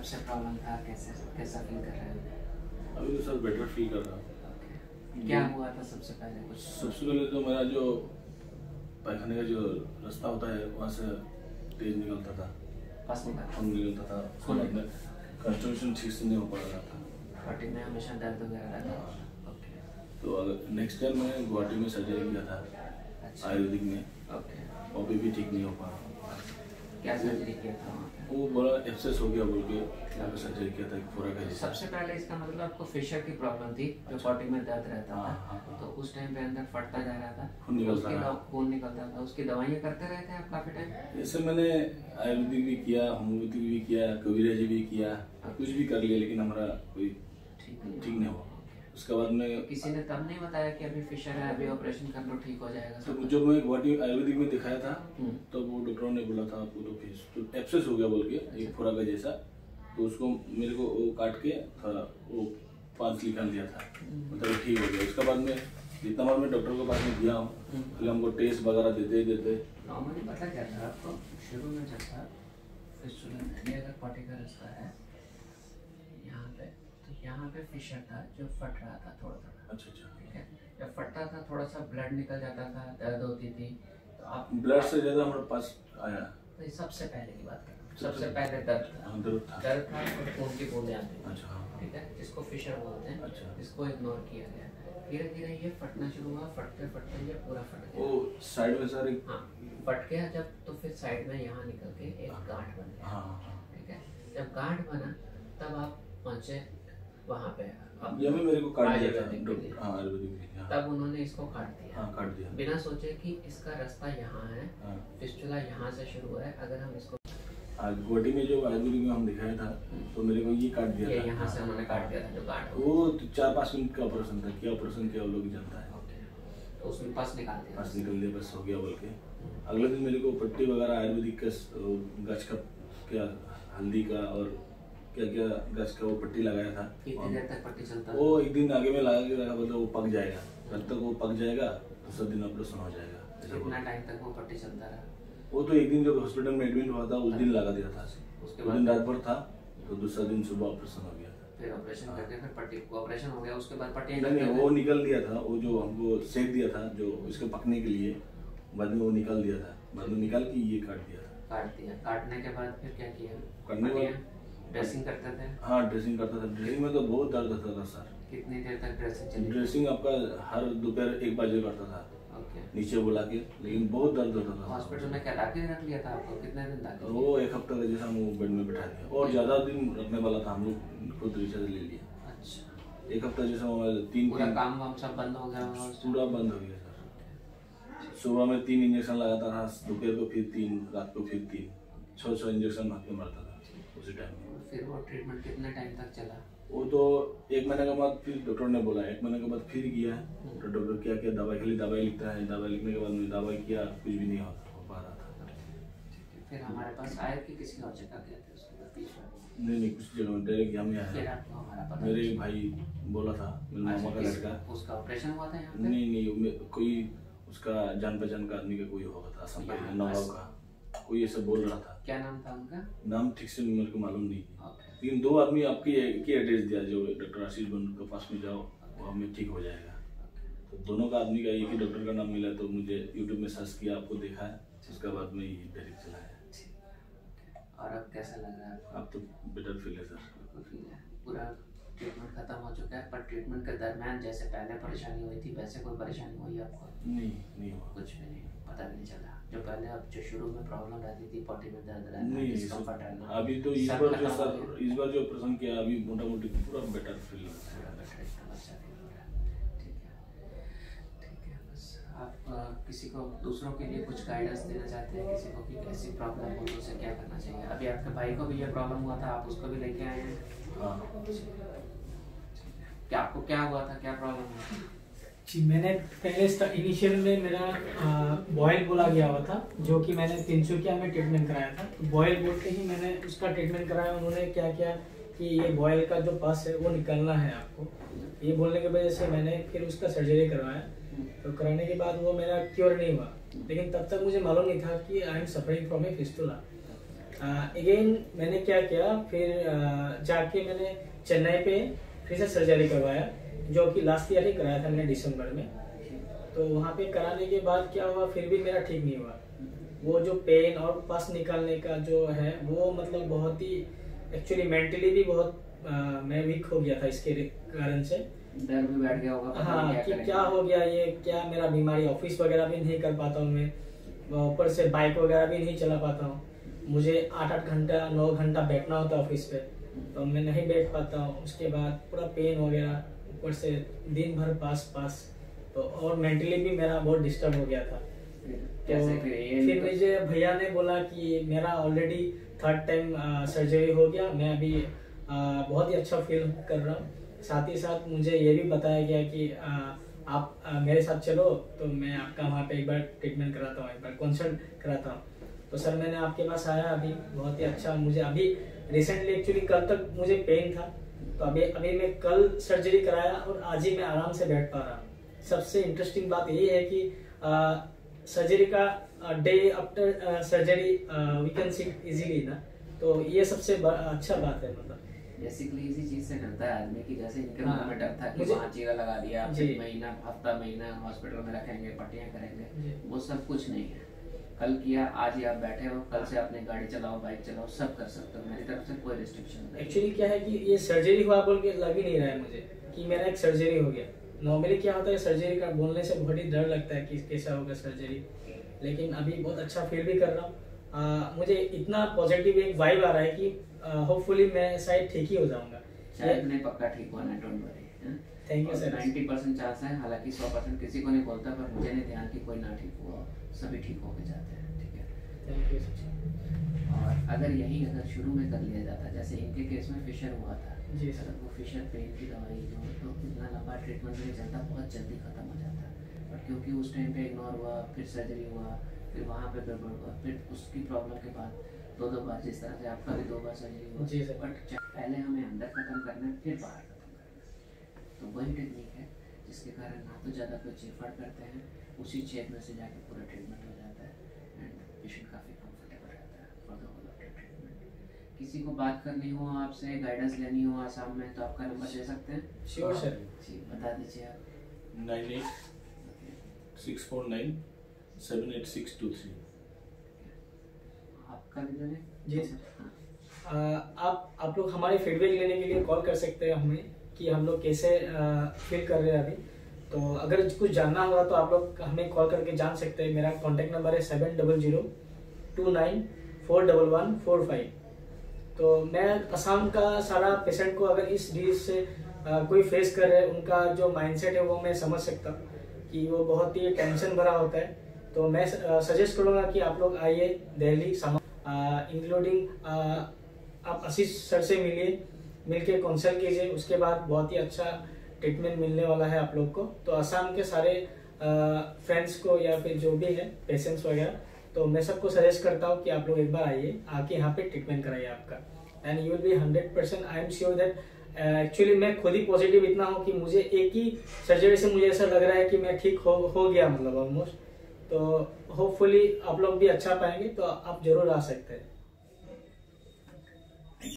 कब से प्रॉब्लम था कैसे कैसा फील कर रहे हैं? अभी तो सर बेटर फील कर रहा हूँ। क्या हुआ था सबसे पहले? कुछ सबसे पहले तो मेरा जो पैखाने का जो रास्ता होता है वहाँ से तेज निकलता था। बस निकल खून निकलता था। उसके बाद में कंस्ट्रक्शन ठीक से नहीं हो पा रहा था। पट्टी में हमेशा दर्द वगैरह रहता है? ओके तो अगर नेक्स्ट टाइम मैं गुवाहाटी में सर्जरी किया था अच्छा। आयुर्वेदिक में ओके भी, भी ठीक नहीं हो पा रहा। क्या सर्जरी किया था वहाँ वो बड़ा एक्सेस हो गया बोल के यहाँ पे सर्जरी किया था पूरा का सबसे पहले इसका मतलब आपको फिशर की प्रॉब्लम थी जो बॉडी में दर्द रहता हाँ, था। हाँ, हाँ। तो उस टाइम पे अंदर फटता जा रहा था। खून निकलता उसकी रहा। खून निकलता था। उसकी दवाइयाँ करते रहते हैं आप काफ़ी टाइम जैसे मैंने आयुर्वेदिक भी किया होम्योपैथिक भी किया कबीराजी भी किया कुछ भी कर लिया लेकिन हमारा कोई ठीक नहीं हुआ। उसके बाद में किसी ने तब नहीं बताया कि अभी फिशर है अभी ऑपरेशन कर लो ठीक हो जाएगा तो जब मैं गुवाहाटी आयुर्वेदिक में दिखाया था हम्म। तो वो डॉक्टरों ने बोला था आपको तो फिर तो एप्सेस हो गया बोल के एक फोड़ा का जैसा। तो उसको मेरे को वो काट के थोड़ा वो पाँच निकाल दिया था। मतलब ठीक हो गया। उसके बाद में जितना बार मैं डॉक्टर के पास में गया हूँ फिर हमको टेस्ट वगैरह देते देते। नॉर्मली पता क्या था आपको? शुरू में जब था फिस्टुला में ये अगर पॉटी का रास्ता है यहाँ पे फिशर था जो फट रहा था थोड़ा थोड़ा अच्छा अच्छा। ठीक है? जब फटता था थोड़ा सा ब्लड निकल जाता था दर्द होती थी तो आप ब्लड से ज़्यादा हमारे पास आया। तो सबसे पहले की बात कर। हूँ सबसे पहले दर्द था। हाँ, दर्द था। दर्द था और खून की बूंदें आती अच्छा हाँ। ठीक है? जिसको फिशर बोलते हैं अच्छा। इसको इग्नोर किया गया। धीरे धीरे ये फटना शुरू हुआ फटते फटते ये पूरा फट गया। वो साइड में सर हाँ फट गया जब तो फिर साइड में यहाँ निकल के एक गांठ बन गया। हाँ हाँ। ठीक है? जब गांठ बना तब आप पहुँचे वहाँ पे अब ये भी मेरे को काट दिया था। हाँ हाँ। तब उन्होंने इसको काट दिया। हाँ काट दिया। बिना सोचे कि इसका रास्ता यहाँ है हाँ। फिस्टुला यहाँ से शुरू है अगर हम इसको आज गुवाहाटी में जो आयुर्वेदिक में हम दिखाया था तो मेरे को ये काट दिया ये था। यहाँ से उन्होंने काट दिया था जो हो। वो तो चार पाँच मिनट का ऑपरेशन था क्या ऑपरेशन किया लोग जानता है। तो उसमें पस निकाल दिया। पास निकल दिया बस हो गया बोल के। अगले दिन मेरे को पट्टी वगैरह आयुर्वेदिक का गज का क्या हल्दी का और क्या क्या गज का वो पट्टी लगाया था। कितनी देर तक पट्टी चलता। वो एक दिन आगे में लगा के रखा बोलते वो पक जाएगा। जब तक वो पक जाएगा दूसरा दिन ऑपरेशन हो जाएगा। कितना टाइम तक वो पट्टी चलता रहा? वो तो एक दिन जब हॉस्पिटल में एडमिट हुआ था उस दिन लगा दिया था। उसके उस दिन रात भर था तो दूसरा दिन सुबह ऑपरेशन हो गया फिर ऑपरेशन करके फिर पट्टी ऑपरेशन हो गया उसके बाद पट्टी नहीं वो निकल दिया था वो जो हमको सेक दिया था जो इसके पकने के लिए बाद में वो निकाल दिया था। बाद में निकाल के ये काट दिया था। काट दिया। काटने के बाद फिर क्या किया? काटने के बाद- पट्टियाँ? ड्रेसिंग करते थे? हाँ ड्रेसिंग करता था। ड्रेसिंग में तो बहुत दर्द होता था सर। कितनी देर तक ड्रेसिंग चली? ड्रेसिंग आपका हर दोपहर एक बजे करता था। ओके नीचे बुला के लेकिन बहुत दर्द होता था। हॉस्पिटल में क्या दाखिल रख लिया था आपको? कितने दिन दाखिल वो एक हफ़्ता का जैसा हम बेड में बैठा दिया। और ज़्यादा दिन रखने वाला था हम लोग खुद रिचार्ज ले लिया। अच्छा। एक हफ़्ता जैसा हमारा तीन पूरा काम वाम सब बंद हो गया पूरा बंद हो गया सर। सुबह में तीन इंजेक्शन लगाता था दोपहर को फिर तीन रात को फिर तीन। छः छः इंजेक्शन हाथ में मारता था। टाइम फिर वो ट्रीटमेंट कितने टाइम तक चला? वो तो एक महीने के बाद फिर डॉक्टर ने बोला एक महीने के बाद फिर किया। तो डॉक्टर क्या क्या दवाई खाली दवाई लिखता है। दवाई लिखने के बाद में दवाई किया कुछ भी नहीं हो पा रहा था। फिर हमारे पास आए कि किसी और जगह गए थे उसके बाद? नहीं नहीं कुछ जगह डायरेक्ट यहाँ। मेरे भाई बोला था मेरे मामा का अच्छा, लड़का। उसका ऑपरेशन हुआ था यहाँ नहीं नहीं कोई उसका जान पहचान का आदमी का कोई होगा था नवाब बस। का कोई ऐसे बोल रहा था। क्या नाम था उनका? नाम ठीक से मेरे को मालूम नहीं लेकिन दो आदमी आपकी एक ही एड्रेस दिया जो डॉक्टर आशीष बन के पास में जाओ वो हमें ठीक हो जाएगा। तो दोनों का आदमी का एक ही डॉक्टर का नाम मिला तो मुझे यूट्यूब में सर्च किया आपको देखा है। उसके बाद में ये डायरेक्ट चला है। और अब कैसा लग रहा है आपको? अब तो बेटर फील है सर पूरा हो चुका है पर ट्रीटमेंट के दरमियान जैसे पहले परेशानी हुई थी वैसे कोई परेशानी हुई आपको? नहीं नहीं हुआ। कुछ भी नहीं पता भी नहीं चला। जो पहले अब जो शुरू में प्रॉब्लम रहती थी पॉटी में दर्द रहना नहीं डिस्कम्फर्ट रहना अभी तो इस बार जो सर इस बार जो ऑपरेशन किया अभी मोटा मोटी पूरा बेटर फील हो रहा है अच्छा feel हो रहा है। ठीक है ठीक है बस आप किसी को दूसरों के लिए कुछ गाइडेंस देना चाहते हैं किसी को कि कैसी प्रॉब्लम हो तो उसे क्या करना चाहिए? अभी आपके भाई को भी ये प्रॉब्लम हुआ था आप उसको भी लेके आए हैं? हाँ। क्या आपको क्या हुआ था, क्या प्रॉब्लम हुआ जी, मैंने पहले इनिशियल में मेरा बॉयल बोला गया हुआ था, जो कि मैंने तिनसुकिया में ट्रीटमेंट कराया था। तो बॉयल बोलते ही मैंने उसका ट्रीटमेंट कराया, उन्होंने क्या किया कि ये बॉयल का जो पस है, वो निकलना है आपको। ये बोलने की वजह से मैंने फिर उसका सर्जरी करवाया। तो कराने के बाद वो मेरा क्योर नहीं हुआ। लेकिन तब तक मुझे मालूम नहीं था कि I am suffering from a fistula again मैंने क्या किया, फिर जाके मैंने चेन्नई पे फिर से सर्जरी करवाया? जो कि लास्ट ईयर ही कराया था मैंने दिसंबर में। तो वहाँ पे कराने के बाद क्या हुआ? फिर भी मेरा ठीक नहीं हुआ। वो जो पेन और पस निकालने का जो है वो मतलब बहुत ही एक्चुअली मेंटली भी बहुत आ, मैं वीक हो गया था इसके कारण से। डर भी बैठ गया होगा हाँ क्या कि क्या हो गया ये क्या मेरा बीमारी ऑफ़िस वगैरह भी नहीं कर पाता हूँ मैं। ऊपर से बाइक वगैरह भी नहीं चला पाता हूँ। मुझे आठ आठ घंटा नौ घंटा बैठना होता है ऑफ़िस पे। तो मैं नहीं बैठ पाता हूँ। उसके बाद पूरा पेन हो गया ऊपर से दिन भर पास पास। तो और मेंटली भी मेरा बहुत डिस्टर्ब हो गया था। तो फिर मुझे भैया ने बोला कि मेरा ऑलरेडी थर्ड टाइम सर्जरी हो गया। मैं अभी आ, बहुत ही अच्छा फील कर रहा हूँ। साथ ही साथ मुझे ये भी बताया गया कि आ, आप आ, मेरे साथ चलो तो मैं आपका वहाँ पे एक बार ट्रीटमेंट कराता हूँ एक बार कंसल्ट कराता हूँ। तो सर मैंने आपके पास आया अभी बहुत ही अच्छा मुझे अभी रिसेंटली एक्चुअली कल तक मुझे पेन था तो अभी अभी मैं कल सर्जरी कराया और आज ही मैं आराम से बैठ पा रहा हूँ सबसे इंटरेस्टिंग बात ये है कि आ, सर्जरी का day after surgery we can sit easily ना तो ये सबसे ब- अच्छा बात है मतलब बेसिकली इसी चीज़ से डरता है आदमी कि जैसे इनके हाँ। में डर था कि वहाँ चीरा लगा दिया। महीना हफ़्ता महीना हॉस्पिटल में रखेंगे पट्टियाँ। करेंगे वो सब कुछ नहीं है कल किया आज ही आप बैठे हो कल से अपनी गाड़ी चलाओ बाइक चलाओ सब कर सकते हो। मेरी तरफ़ से कोई रिस्ट्रिक्शन नहीं। एक्चुअली क्या है कि ये सर्जरी हुआ बोल के लग ही नहीं रहा है मुझे कि मेरा एक सर्जरी हो गया। नॉर्मली क्या होता है सर्जरी का बोलने से बहुत ही डर लगता है कि कैसा होगा सर्जरी लेकिन अभी बहुत अच्छा फील भी कर रहा हूँ। मुझे इतना पॉजिटिव एक वाइब आ रहा है कि होपफुली मैं शायद ठीक ही हो जाऊँगा। शायद नहीं पक्का ठीक होना don't worry ninety percent chance है हालाँकि सौ परसेंट किसी को नहीं बोलता पर मुझे नहीं ध्यान कि कोई ना ठीक हुआ सभी ठीक होके जाते हैं ठीक है? थैंक यू और अगर यही अगर शुरू में कर लिया जाता जैसे इनके केस में फिशर हुआ था जी सर। वो फिशर पेन की दवाई जो तो इतना लंबा ट्रीटमेंट नहीं चलता बहुत जल्दी खत्म हो जाता। बट क्योंकि उस टाइम पे इग्नोर हुआ फिर सर्जरी हुआ फिर वहाँ पे गड़बड़ हुआ फिर उसकी प्रॉब्लम के बाद दो दो बार जिस तरह से आपका भी दो बार सर्जरी हुआ। जी सर। बट पहले हमें अंदर खत्म करना है फिर बाहर। तो वही टेक्निक है जिसके कारण ना तो ज़्यादा कोई चेफड़ करते हैं उसी छेद में से जाके पूरा ट्रीटमेंट हो जाता है एंड पेशेंट काफ़ी कंफर्टेबल रहता है for the whole of treatment किसी को बात करनी हो आपसे गाइडेंस लेनी हो आसाम में तो आपका नंबर दे सकते हैं? श्योर सर जी बता दीजिए आप। Nine eight six four nine seven eight six two three आपका भी जी सर। हाँ। आप आप लोग हमारे फीडबैक लेने के लिए कॉल कर सकते हैं हमें। कि हम लोग कैसे फील कर रहे हैं अभी। तो अगर कुछ जानना होगा तो आप लोग हमें कॉल करके जान सकते हैं। मेरा कॉन्टैक्ट नंबर है seven double zero two nine four double one four five तो मैं असम का सारा पेशेंट को अगर इस डिज़ीज़ से कोई फेस कर रहे उनका जो माइंडसेट है वो मैं समझ सकता हूँ कि वो बहुत ही टेंशन भरा होता है। तो मैं सजेस्ट करूँगा कि आप लोग आइए दिल्ली इंक्लूडिंग आप आशीष सर से मिलिए। मिलके कंसल्ट कीजिए, उसके बाद बहुत ही अच्छा ट्रीटमेंट मिलने वाला है आप लोग को। तो आसाम के सारे फ्रेंड्स को या फिर जो भी है पेशेंट्स वगैरह तो मैं सबको सजेस्ट करता हूँ कि आप लोग एक बार आइए, आके यहाँ पे ट्रीटमेंट कराइए आपका। And you will be hundred percent I am sure that actually मैं खुद ही पॉजिटिव इतना हूँ कि मुझे एक ही सर्जरी से मुझे ऐसा लग रहा है कि मैं ठीक हो हो गया मतलब ऑलमोस्ट तो होपफुली आप लोग भी अच्छा पाएँगे तो आप ज़रूर आ सकते हैं।